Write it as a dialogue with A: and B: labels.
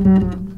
A: Mm-hmm.